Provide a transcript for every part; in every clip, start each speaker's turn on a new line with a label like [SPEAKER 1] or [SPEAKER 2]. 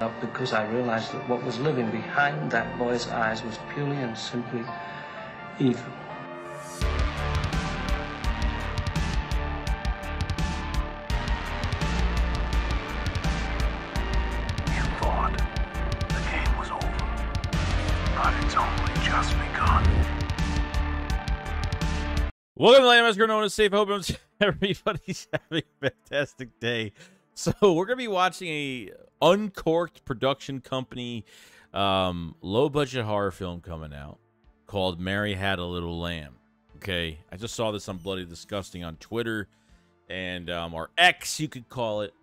[SPEAKER 1] because I realized that what was living behind that boy's eyes was purely and simply evil.
[SPEAKER 2] You thought the game was over, but it's only just begun.
[SPEAKER 3] Welcome to Land Girl known as Safe. Hope everybody's having a fantastic day. So we're gonna be watching a Uncork'd production company, um, low budget horror film coming out called Mary Had a Little Lamb. Okay, I just saw this on Bloody Disgusting on Twitter and um, or X, you could call it,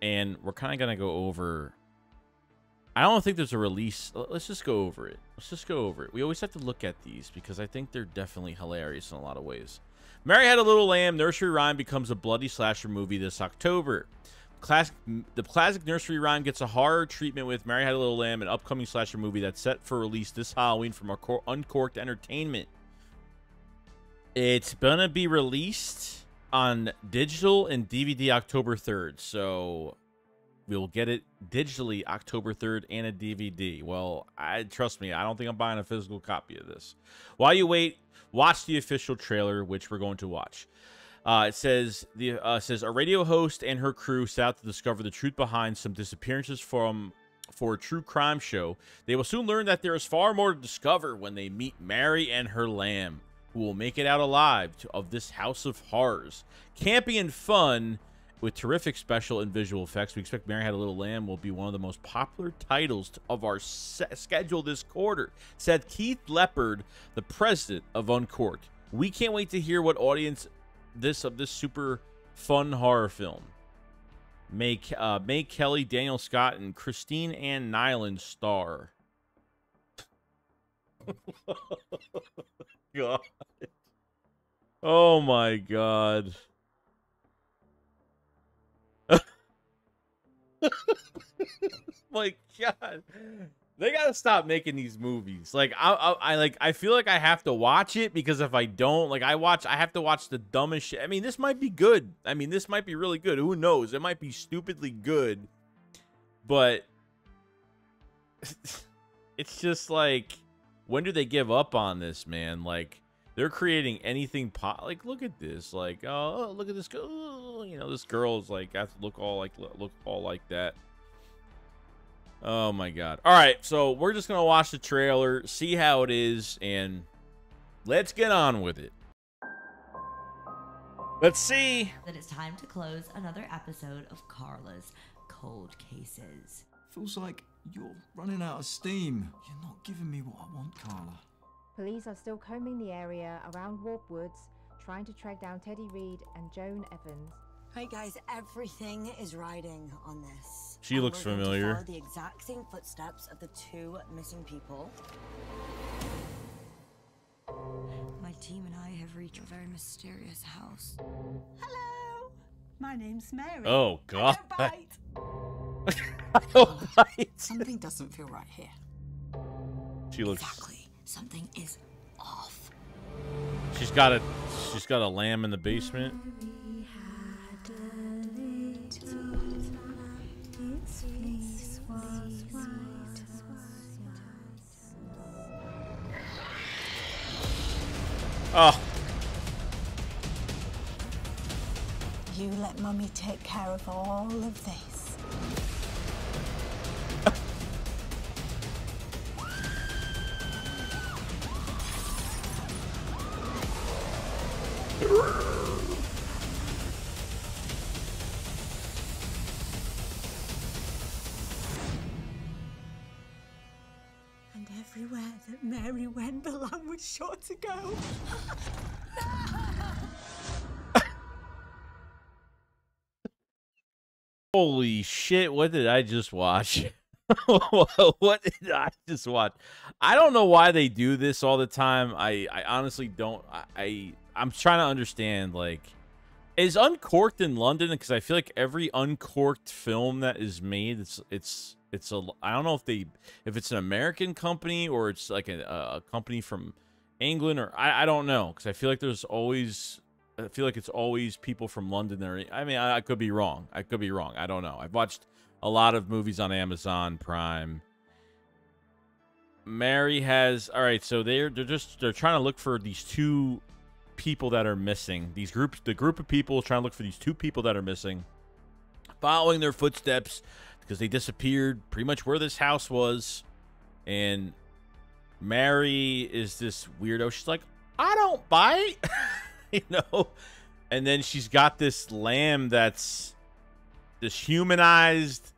[SPEAKER 3] and we're kind of gonna go over. I don't think there's a release. Let's just go over it. Let's just go over it. We always have to look at these because I think they're definitely hilarious in a lot of ways. Mary Had a Little Lamb nursery rhyme becomes a bloody slasher movie this October. Classic, the classic nursery rhyme gets a horror treatment with Mary Had a Little Lamb, an upcoming slasher movie that's set for release this Halloween from Uncork'd Entertainment. It's gonna be released on digital and DVD October 3rd, so we'll get it digitally October 3rd and a DVD. Well, I trust me, I don't think I'm buying a physical copy of this. While you wait, watch the official trailer, which we're going to watch. Uh, it says the uh, says a radio host and her crew set out to discover the truth behind some disappearances from for a true crime show. They will soon learn that there is far more to discover when they meet Mary and her lamb, who will make it out alive to, of this house of horrors. Campy and fun with terrific special and visual effects. We expect Mary Had a Little Lamb will be one of the most popular titles of our schedule this quarter, said Keith Leopard, the president of Uncork'd. We can't wait to hear what audience this of this super fun horror film. Make uh, May Kelly, Daniel Scott, and Christine Ann Nyland star. god. Oh my god. my god. They gotta stop making these movies. Like I, I, I, like I feel like I have to watch it because if I don't, like I watch, I have to watch the dumbest shit. I mean, this might be good. I mean, this might be really good. Who knows? It might be stupidly good, but it's just like, when do they give up on this, man? Like they're creating anything. Po- like look at this. Like oh, oh look at this. girl. Oh, you know, this girl's like has to look all like look all like that. Oh my god. All right, so we're just going to watch the trailer, see how it is and let's get on with it. Let's see.
[SPEAKER 4] That it's time to close another episode of Carla's Cold Cases.
[SPEAKER 5] Feels like you're running out of steam. You're not giving me what I want, Carla.
[SPEAKER 6] Police are still combing the area around Warp Woods, trying to track down Teddy Reed and Joan Evans.
[SPEAKER 7] Hey guys, everything is riding on this.
[SPEAKER 3] She looks familiar.
[SPEAKER 7] the exact same footsteps of the two missing people. My team and I have reached a very mysterious house. Hello, my name's Mary.
[SPEAKER 3] Oh God!
[SPEAKER 7] I don't
[SPEAKER 3] bite.
[SPEAKER 7] Something doesn't feel right here.
[SPEAKER 3] She looks.
[SPEAKER 7] Exactly. Something is off.
[SPEAKER 3] She's got a. She's got a lamb in the basement. Oh.
[SPEAKER 7] You let Mummy take care of all of this. And everywhere that Mary went, the was sure to go.
[SPEAKER 3] Holy shit, what did I just watch? what did I just watch? I don't know why they do this all the time. I, I honestly don't. I, I I'm trying to understand. Like, is Uncork'd in London? Because I feel like every Uncork'd film that is made, it's it's it's a. I don't know if they if it's an American company or it's like a, a company from England or I, I don't know because I feel like there's always I feel like it's always people from London there. I mean, I, I, could be wrong. I could be wrong. I don't know. I've watched a lot of movies on Amazon Prime. Mary has all right, so they're they're just they're trying to look for these two people that are missing. These groups the group of people trying to look for these two people that are missing. Following their footsteps because they disappeared pretty much where this house was. And Mary is this weirdo. She's like, I don't bite. you know? And then she's got this lamb that's this humanized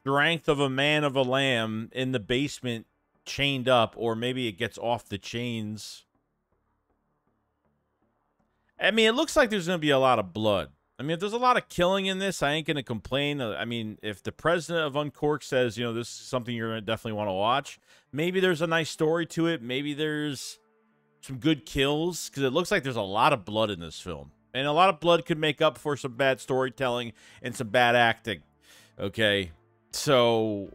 [SPEAKER 3] strength of a man of a lamb in the basement chained up or maybe it gets off the chains i mean it looks like there's going to be a lot of blood. I mean if there's a lot of killing in this i ain't going to complain i mean if the president of uncork says you know this is something you're going to definitely want to watch maybe there's a nice story to it. Maybe there's some good kills because it looks like there's a lot of blood in this film. And a lot of blood could make up for some bad storytelling and some bad acting okay? So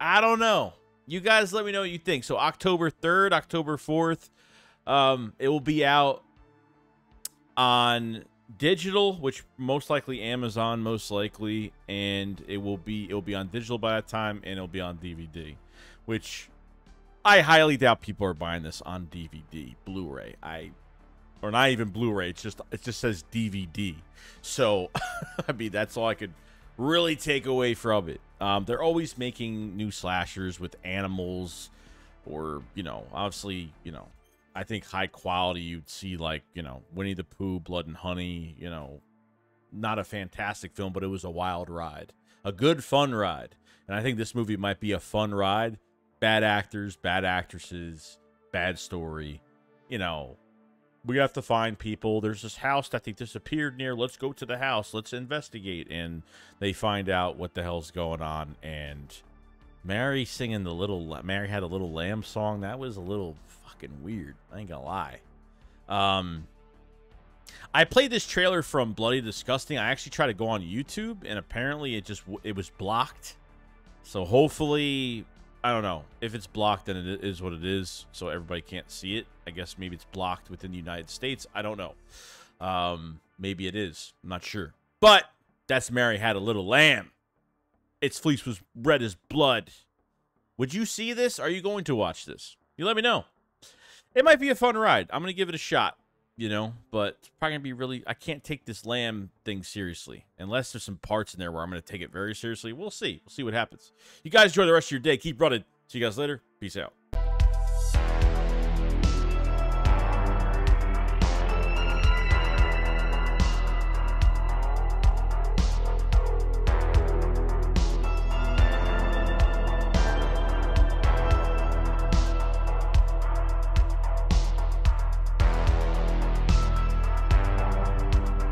[SPEAKER 3] I don't know. You guys let me know what you think. So October 3rd, October 4th, um, it will be out on digital, which most likely Amazon, most likely, and it will be it will be on digital by that time, and it'll be on DVD, which I highly doubt people are buying this on DVD, Blu-ray. I or not even Blu-ray. It's just it just says DVD. So I mean that's all I could really take away from it. Um, they're always making new slashers with animals, or you know, obviously, you know, I think high quality. You'd see like you know Winnie the Pooh, Blood and Honey. You know, not a fantastic film, but it was a wild ride, a good fun ride. And I think this movie might be a fun ride. Bad actors, bad actresses, bad story. You know, we have to find people. There's this house that they disappeared near. Let's go to the house. Let's investigate. And they find out what the hell's going on. And Mary singing the little Mary had a little lamb song. That was a little fucking weird. I ain't gonna lie. Um, I played this trailer from Bloody Disgusting. I actually tried to go on YouTube, and apparently it just it was blocked. So hopefully I don't know. If it's blocked, then it is what it is, so everybody can't see it. I guess maybe it's blocked within the United States. I don't know. Um, maybe it is. I'm not sure. But that's Mary had a little lamb. Its fleece was red as blood. Would you see this? Are you going to watch this? You let me know. It might be a fun ride. I'm going to give it a shot, you know, but it's probably going to be really. I can't take this lamb thing seriously unless there's some parts in there where I'm going to take it very seriously. We'll see. We'll see what happens. You guys enjoy the rest of your day. Keep running. See you guys later. Peace out.